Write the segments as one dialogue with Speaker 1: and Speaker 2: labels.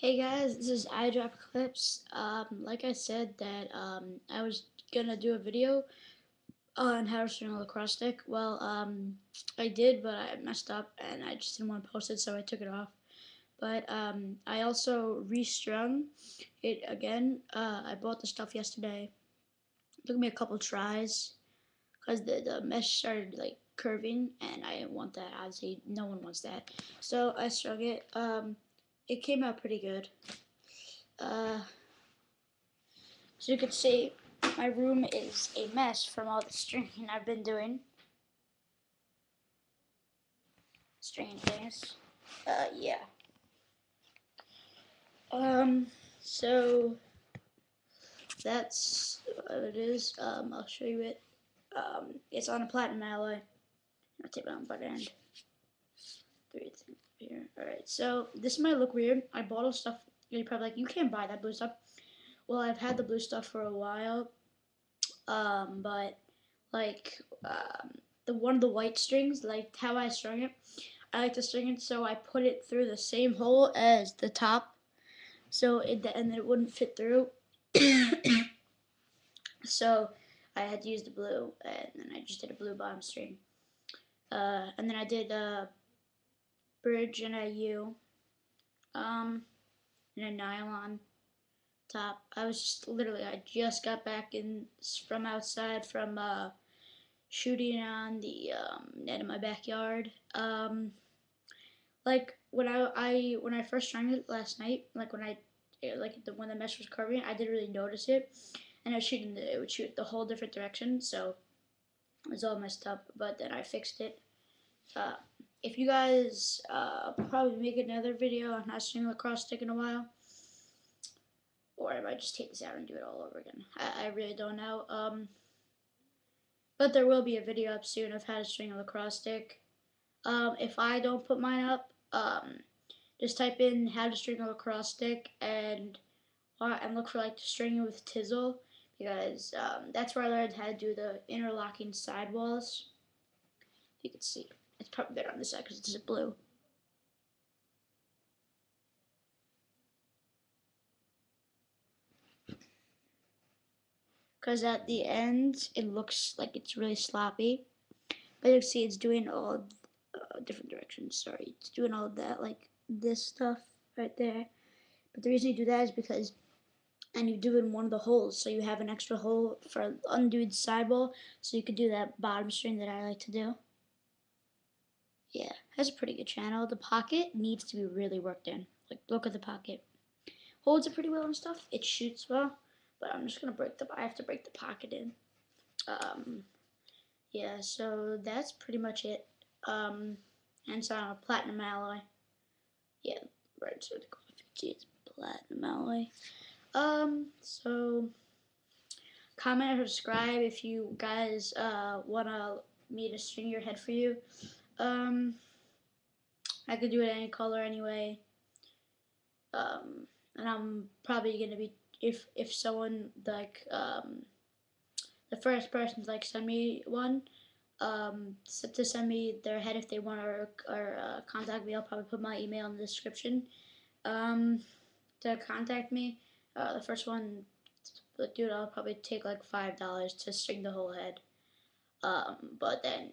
Speaker 1: Hey guys, this is iDrop Clips. Um, like I said that um, I was gonna do a video on how to string a lacrosse stick. Well, um, I did, but I messed up and I just didn't want to post it, so I took it off. But um, I also restrung it again. Uh, I bought the stuff yesterday. It took me a couple tries because the, the mesh started like curving and I didn't want that. Obviously, no one wants that. So I strung it. It came out pretty good. Uh, so you can see, my room is a mess from all the stringing I've been doing. Stringing things. Uh, yeah. Um, so that's what it is. Um, I'll show you it. Um, it's on a platinum alloy. I'll take it on butt end. Three things here. Alright, so this might look weird. I all stuff. You're probably like, you can't buy that blue stuff. Well, I've had the blue stuff for a while. Um, but like um, the one of the white strings, like how I strung it, I like to string it so I put it through the same hole as the top, so it and it wouldn't fit through. so I had to use the blue, and then I just did a blue bottom string. Uh, and then I did uh, bridge and a U, um, and a nylon top. I was just literally, I just got back in from outside from uh, shooting on the um, net in my backyard. Um, like when I, I when I first strung it last night, like when I like the when the mesh was curving, I didn't really notice it, and I was shooting the, it would shoot the whole different direction, so it was all messed up. But then I fixed it. Uh, if you guys uh, probably make another video on how to string a lacrosse stick in a while, or I might just take this out and do it all over again. I, I really don't know. Um, but there will be a video up soon of how to string a lacrosse stick. Um, if I don't put mine up, um, just type in how to string a lacrosse stick and uh, and look for like the stringing with Tizzle because um, that's where I learned how to do the interlocking sidewalls. You can see. It's probably better on this side because it's blue. Because at the end, it looks like it's really sloppy. But you see it's doing all uh, different directions. Sorry, it's doing all that, like this stuff right there. But the reason you do that is because, and you do it in one of the holes, so you have an extra hole for undue sidewall, so you could do that bottom string that I like to do. Yeah, has a pretty good channel. The pocket needs to be really worked in. Like, look at the pocket. Holds it pretty well and stuff. It shoots well, but I'm just gonna break the. I have to break the pocket in. Um, yeah. So that's pretty much it. Um, and it's on a platinum alloy. Yeah, right. So the coffee is platinum alloy. Um, so comment or subscribe if you guys uh wanna me to string your head for you. Um, I could do it any color anyway. Um, and I'm probably gonna be if if someone like um, the first person like send me one um, to send me their head if they want or, or uh, contact me. I'll probably put my email in the description um, to contact me. Uh, the first one, dude, I'll probably take like five dollars to string the whole head. Um, but then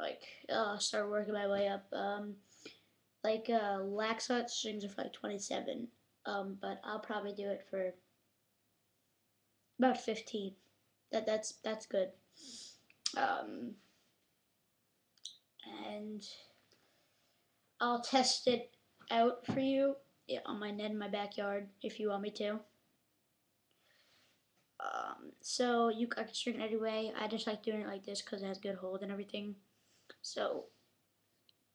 Speaker 1: like uh, start working my way up. Um, like uh, Laxot strings are for like 27, um, but I'll probably do it for about 15. That that's that's good. Um, and I'll test it out for you on my net in my backyard if you want me to. Um, so you I can string it anyway. I just like doing it like this because it has good hold and everything. So,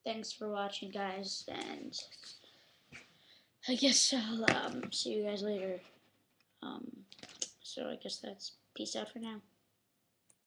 Speaker 1: thanks for watching, guys, and I guess I'll um, see you guys later. Um, so I guess that's peace out for now.